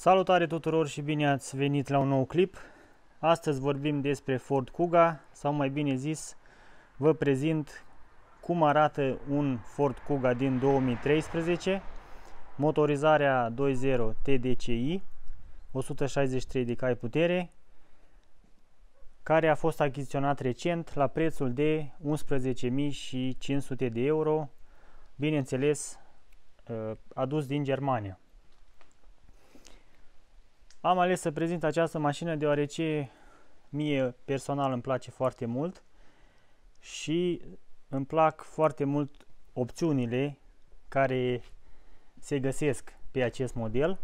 Salutare tuturor și bine ați venit la un nou clip. Astăzi vorbim despre Ford Kuga, sau mai bine zis, vă prezint cum arată un Ford Kuga din 2013, motorizarea 2.0 TDCi, 163 de cai putere, care a fost achiziționat recent la prețul de 11.500 de euro, bineînțeles uh, adus din Germania. Am ales să prezint această mașină deoarece mie personal îmi place foarte mult și îmi plac foarte mult opțiunile care se găsesc pe acest model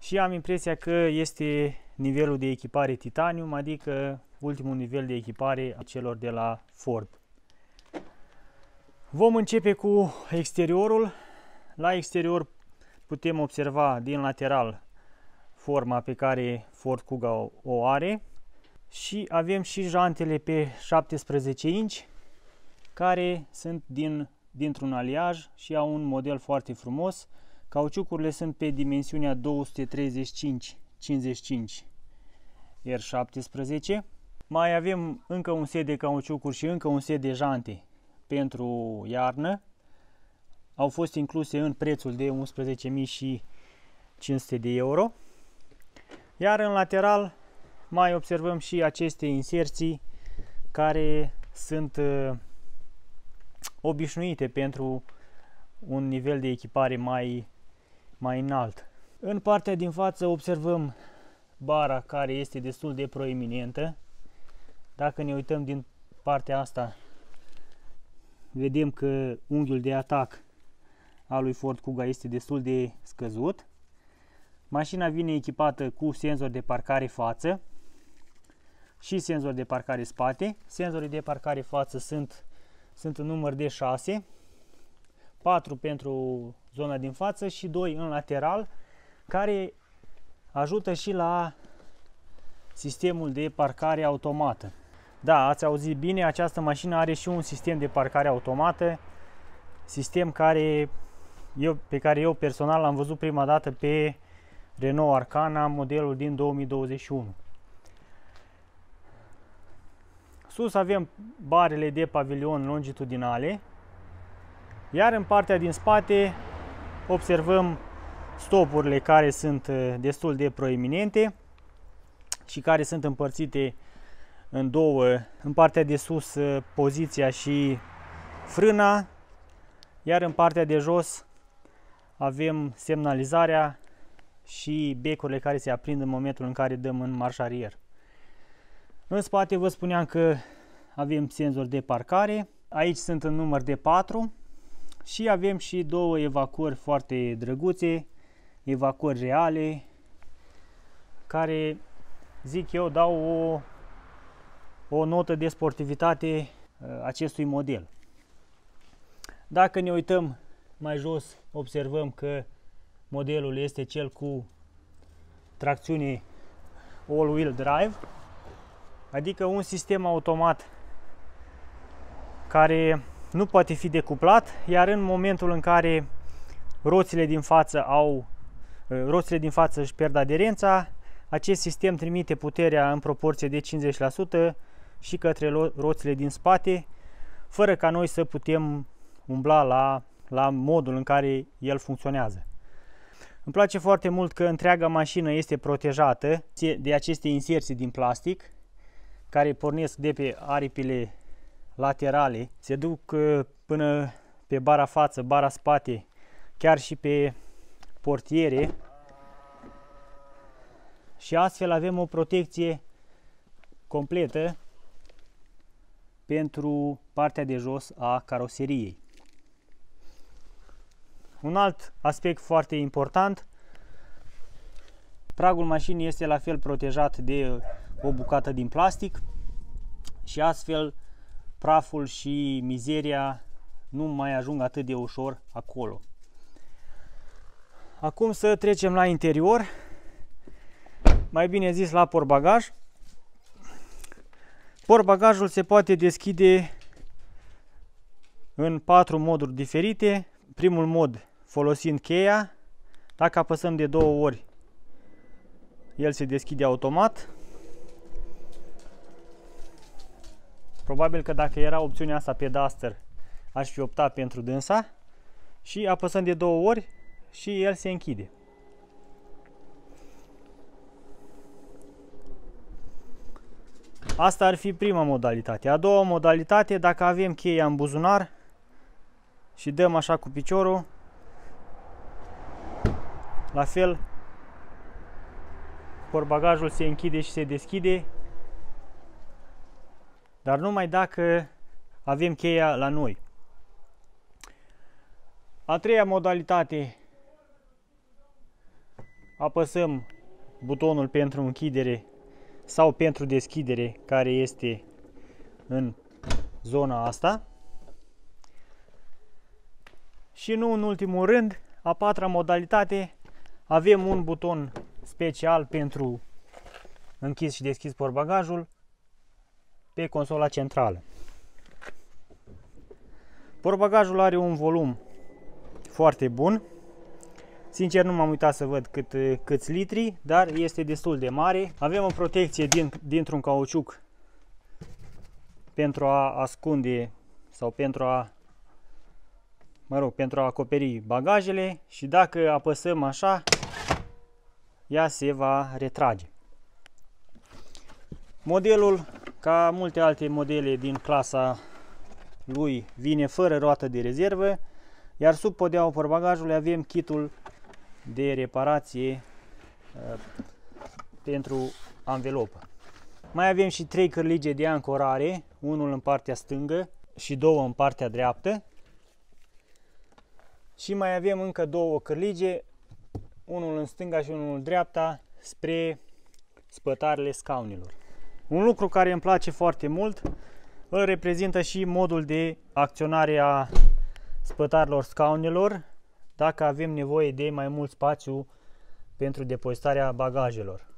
și am impresia că este nivelul de echipare titanium, adică ultimul nivel de echipare a celor de la Ford. Vom începe cu exteriorul. La exterior putem observa din lateral forma pe care Ford Kuga o are și avem și jantele pe 17 inch care sunt din, dintr-un aliaj și au un model foarte frumos. Cauciucurile sunt pe dimensiunea 235-55 R17. Mai avem încă un set de cauciucuri și încă un set de jante pentru iarnă. Au fost incluse în prețul de 11.500 de euro. Iar în lateral mai observăm și aceste inserții care sunt uh, obișnuite pentru un nivel de echipare mai, mai înalt. În partea din față observăm bara care este destul de proeminentă. Dacă ne uităm din partea asta, vedem că unghiul de atac al lui Ford Kuga este destul de scăzut. Mașina vine echipată cu senzor de parcare față și senzor de parcare spate. Senzorii de parcare față sunt, sunt în număr de 6, 4 pentru zona din față și 2 în lateral, care ajută și la sistemul de parcare automată. Da, ați auzit bine, această mașină are și un sistem de parcare automată, sistem care eu, pe care eu personal l-am văzut prima dată pe Renault Arcana, modelul din 2021. Sus avem barele de pavilion longitudinale, iar în partea din spate observăm stopurile care sunt uh, destul de proeminente și care sunt împărțite în două, în partea de sus uh, poziția și frâna, iar în partea de jos avem semnalizarea și becurile care se aprind în momentul în care dăm în marș arier. În spate vă spuneam că avem senzor de parcare, aici sunt în număr de 4 și avem și două evacuări foarte drăguțe, evacuări reale, care, zic eu, dau o, o notă de sportivitate uh, acestui model. Dacă ne uităm mai jos, observăm că modelul este cel cu tracțiune all-wheel drive, adică un sistem automat care nu poate fi decuplat, iar în momentul în care roțile din față au uh, roțile din față își pierd aderența, acest sistem trimite puterea în proporție de 50% și către roțile din spate, fără ca noi să putem umbla la, la modul în care el funcționează. Îmi place foarte mult că întreaga mașină este protejată de aceste inserții din plastic care pornesc de pe aripile laterale, se duc uh, până pe bara față, bara spate, chiar și pe portiere și astfel avem o protecție completă pentru partea de jos a caroseriei. Un alt aspect foarte important, pragul mașinii este la fel protejat de o bucată din plastic și astfel praful și mizeria nu mai ajung atât de ușor acolo. Acum să trecem la interior, mai bine zis la portbagaj. Portbagajul se poate deschide în patru moduri diferite. Primul mod folosind cheia. Dacă apăsăm de două ori, el se deschide automat. Probabil că dacă era opțiunea asta pe Duster, aș fi optat pentru dânsa și apăsăm de două ori și el se închide. Asta ar fi prima modalitate. A doua modalitate, dacă avem cheia în buzunar și dăm așa cu piciorul, la fel, portbagajul se închide și se deschide, dar numai dacă avem cheia la noi. A treia modalitate, apăsăm butonul pentru închidere sau pentru deschidere care este în zona asta. Și nu în ultimul rând, a patra modalitate, avem un buton special pentru închis și deschis portbagajul pe consola centrală. Portbagajul are un volum foarte bun. Sincer nu m-am uitat să văd cât, câți litri, dar este destul de mare. Avem o protecție din, dintr-un cauciuc pentru a ascunde sau pentru a mă rog, pentru a acoperi bagajele și dacă apăsăm așa, ea se va retrage. Modelul, ca multe alte modele din clasa lui, vine fără roată de rezervă, iar sub podeaua portbagajului avem kitul de reparație uh, pentru anvelopă. Mai avem și trei cărlige de ancorare, unul în partea stângă și două în partea dreaptă. Și mai avem încă două cărlige, unul în stânga și unul în dreapta, spre spătarele scaunilor. Un lucru care îmi place foarte mult îl reprezintă și modul de acționare a spătarilor scaunelor dacă avem nevoie de mai mult spațiu pentru depozitarea bagajelor.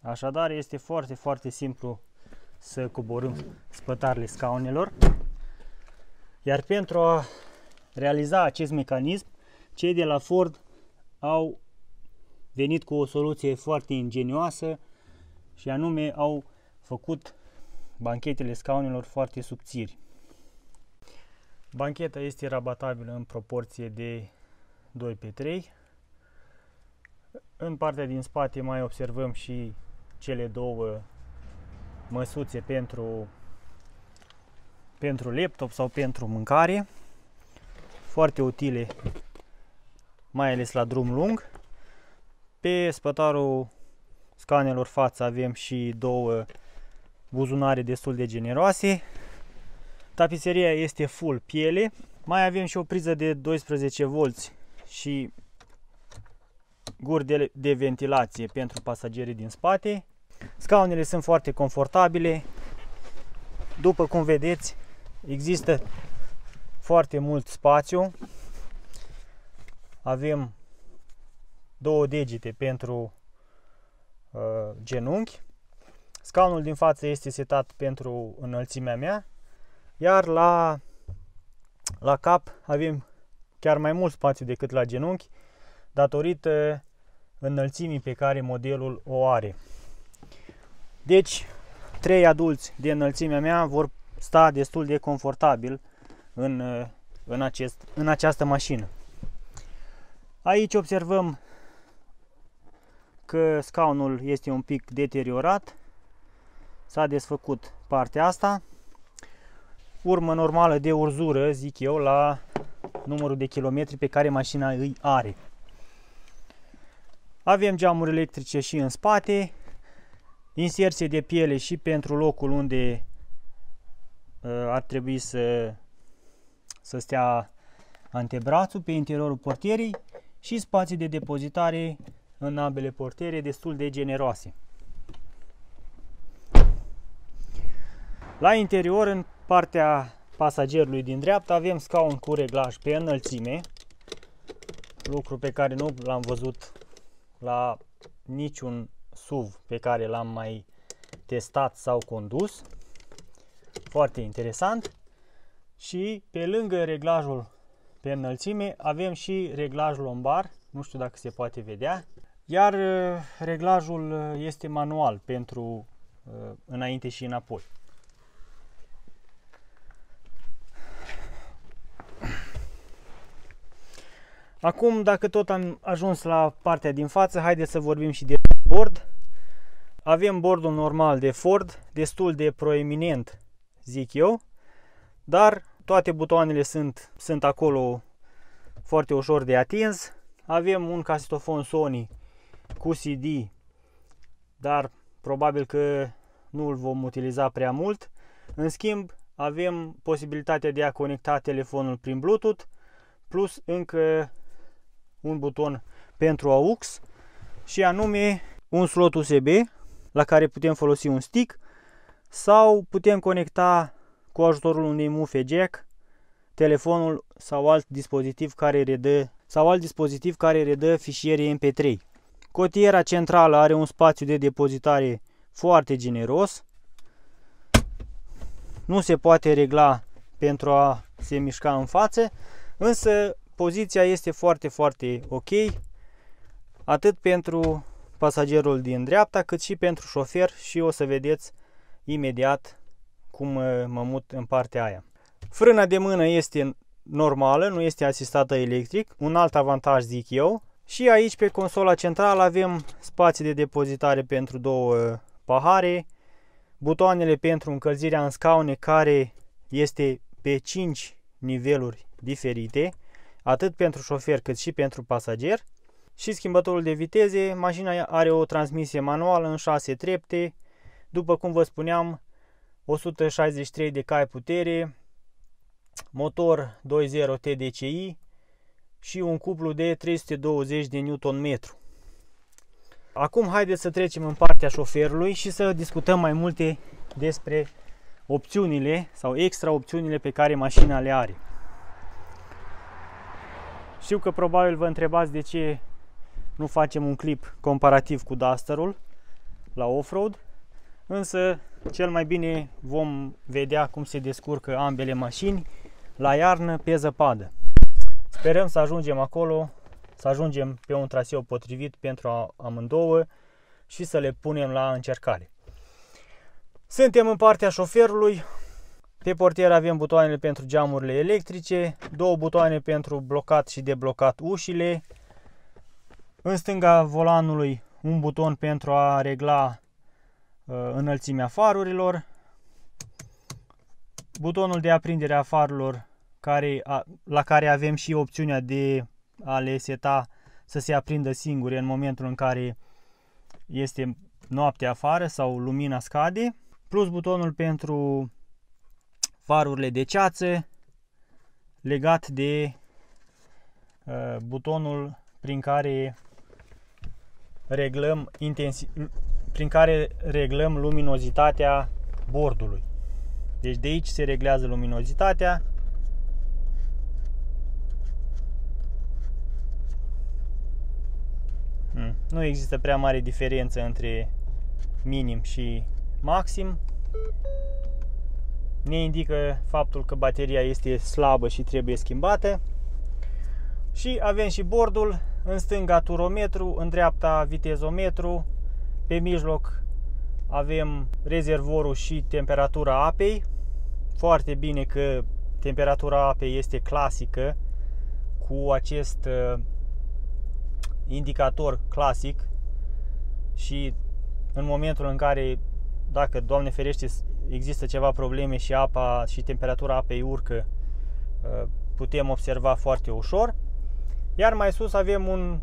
Așadar, este foarte, foarte simplu să coborâm spătarele scaunelor. Iar pentru a realiza acest mecanism, cei de la Ford au venit cu o soluție foarte ingenioasă și anume au făcut banchetele scaunelor foarte subțiri. Bancheta este rabatabilă în proporție de 2 pe 3. În partea din spate mai observăm și cele două măsuțe pentru, pentru laptop sau pentru mâncare. Foarte utile, mai ales la drum lung. Pe spătarul scanelor față avem și două buzunare destul de generoase. Tapiseria este full piele. Mai avem și o priză de 12 volți și guri de, de ventilație pentru pasagerii din spate. Scaunele sunt foarte confortabile. După cum vedeți, există foarte mult spațiu. Avem două degete pentru uh, genunchi. Scaunul din față este setat pentru înălțimea mea, iar la, la cap avem chiar mai mult spațiu decât la genunchi, datorită înălțimii pe care modelul o are. Deci, trei adulți de înălțimea mea vor sta destul de confortabil în, în, acest, în această mașină. Aici observăm că scaunul este un pic deteriorat. S-a desfăcut partea asta. Urmă normală de urzură, zic eu, la numărul de kilometri pe care mașina îi are. Avem geamuri electrice și în spate, inserție de piele și pentru locul unde uh, ar trebui să, să stea antebrațul pe interiorul portierii și spații de depozitare în ambele portiere destul de generoase. La interior, în partea pasagerului din dreapta, avem scaun cu reglaj pe înălțime, lucru pe care nu l-am văzut la niciun SUV pe care l-am mai testat sau condus. Foarte interesant. Și pe lângă reglajul pe înălțime. Avem și reglaj lombar, nu știu dacă se poate vedea. Iar uh, reglajul uh, este manual pentru uh, înainte și înapoi. Acum, dacă tot am ajuns la partea din față, haideți să vorbim și de bord. Avem bordul normal de Ford, destul de proeminent, zic eu, dar toate butoanele sunt, sunt acolo foarte ușor de atins. Avem un casetofon Sony cu CD, dar probabil că nu îl vom utiliza prea mult. În schimb, avem posibilitatea de a conecta telefonul prin Bluetooth, plus încă un buton pentru AUX și anume un slot USB la care putem folosi un stick sau putem conecta cu ajutorul unei mufe jack telefonul sau alt dispozitiv care redă sau alt dispozitiv care redă fișiere MP3. Cotiera centrală are un spațiu de depozitare foarte generos. Nu se poate regla pentru a se mișca în față, însă poziția este foarte, foarte ok, atât pentru pasagerul din dreapta, cât și pentru șofer și o să vedeți imediat cum uh, mă mut în partea aia. Frâna de mână este normală, nu este asistată electric, un alt avantaj zic eu. Și aici pe consola centrală avem spații de depozitare pentru două pahare, butoanele pentru încălzirea în scaune care este pe 5 niveluri diferite, atât pentru șofer cât și pentru pasager. Și schimbătorul de viteze, mașina are o transmisie manuală în 6 trepte, după cum vă spuneam, 163 de cai putere, motor 2.0 TDCi și un cuplu de 320 de Nm. Acum haideți să trecem în partea șoferului și să discutăm mai multe despre opțiunile sau extra opțiunile pe care mașina le are. Știu că probabil vă întrebați de ce nu facem un clip comparativ cu Dusterul la off-road, însă cel mai bine vom vedea cum se descurcă ambele mașini la iarnă pe zăpadă. Sperăm să ajungem acolo, să ajungem pe un traseu potrivit pentru amândouă și să le punem la încercare. Suntem în partea șoferului. Pe portier avem butoanele pentru geamurile electrice, două butoane pentru blocat și deblocat ușile. În stânga volanului un buton pentru a regla uh, înălțimea farurilor, butonul de aprindere a farurilor care, a, la care avem și opțiunea de a le seta să se aprindă singure în momentul în care este noapte afară sau lumina scade, plus butonul pentru farurile de ceață legat de uh, butonul prin care reglăm intensi prin care reglăm luminozitatea bordului. Deci de aici se reglează luminozitatea. Hmm. Nu există prea mare diferență între minim și maxim. Ne indică faptul că bateria este slabă și trebuie schimbată. Și avem și bordul, în stânga turometru, în dreapta vitezometru, pe mijloc avem rezervorul și temperatura apei. Foarte bine că temperatura apei este clasică cu acest uh, indicator clasic și în momentul în care, dacă, Doamne ferește, există ceva probleme și apa și temperatura apei urcă, uh, putem observa foarte ușor. Iar mai sus avem un,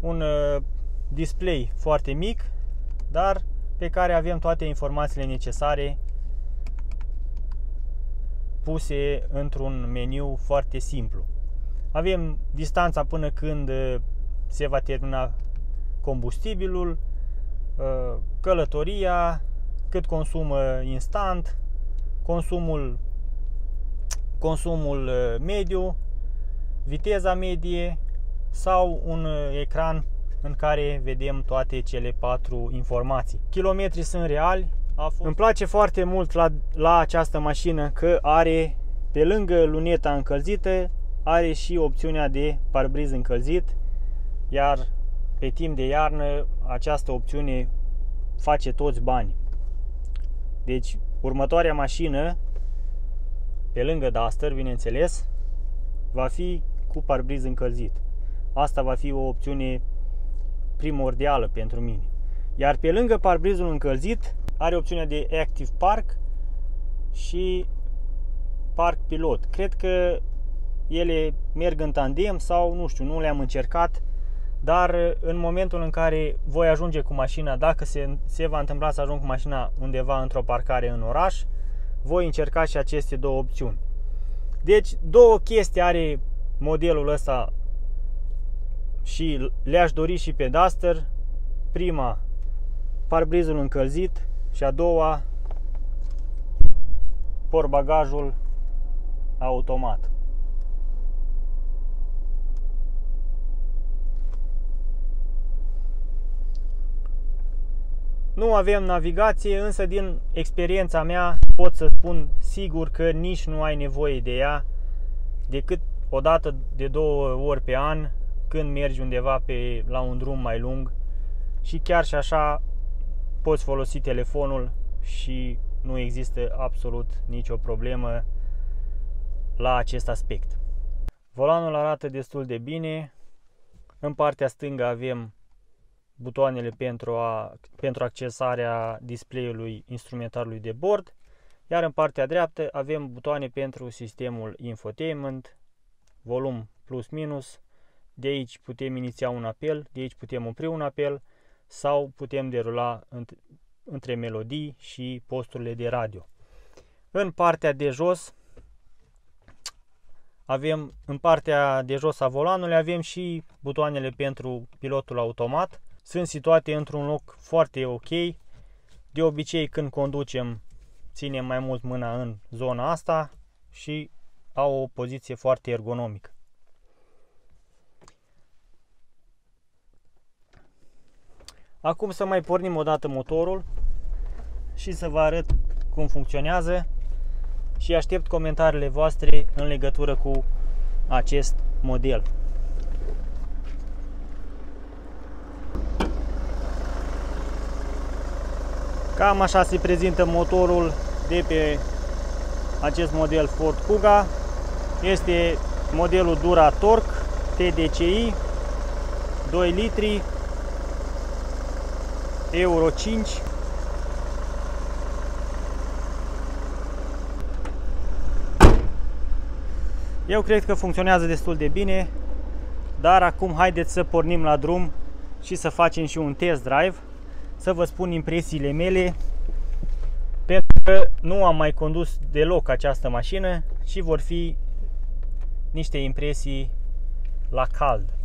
un uh, display foarte mic, dar pe care avem toate informațiile necesare puse într-un meniu foarte simplu. Avem distanța până când uh, se va termina combustibilul, uh, călătoria, cât consumă instant, consumul, consumul mediu, viteza medie sau un ecran în care vedem toate cele patru informații. Kilometrii sunt reali. A fost... Îmi place foarte mult la, la această mașină că are pe lângă luneta încălzită are și opțiunea de parbriz încălzit, iar pe timp de iarnă această opțiune face toți bani. Deci, următoarea mașină, pe lângă Duster, bineînțeles, va fi cu parbriz încălzit. Asta va fi o opțiune primordială pentru mine. Iar pe lângă parbrizul încălzit, are opțiunea de Active Park și Park Pilot. Cred că ele merg în tandem sau nu știu, nu le-am încercat, dar în momentul în care voi ajunge cu mașina, dacă se, se va întâmpla să ajung cu mașina undeva într-o parcare în oraș, voi încerca și aceste două opțiuni. Deci, două chestii are modelul ăsta și le-aș dori și pe Duster. Prima, parbrizul încălzit și a doua, portbagajul automat. Nu avem navigație, însă din experiența mea pot să spun sigur că nici nu ai nevoie de ea decât o dată de două ori pe an când mergi undeva pe, la un drum mai lung și chiar și așa poți folosi telefonul și nu există absolut nicio problemă la acest aspect. Volanul arată destul de bine. În partea stângă avem butoanele pentru, a, pentru accesarea display-ului instrumentarului de bord, iar în partea dreaptă avem butoane pentru sistemul infotainment, volum plus minus, de aici putem iniția un apel, de aici putem opri un apel sau putem derula între melodii și posturile de radio. În partea de jos avem în partea de jos a volanului avem și butoanele pentru pilotul automat. Sunt situate într-un loc foarte ok. De obicei când conducem ținem mai mult mâna în zona asta și au o poziție foarte ergonomică. Acum să mai pornim o dată motorul și să vă arăt cum funcționează și aștept comentariile voastre în legătură cu acest model. Cam așa se prezintă motorul de pe acest model Ford Kuga. Este modelul Dura Torque TDCi 2 litri Euro 5 Eu cred că funcționează destul de bine, dar acum haideți să pornim la drum și să facem și un test drive, să vă spun impresiile mele, pentru că nu am mai condus deloc această mașină și vor fi niște impresii la cald.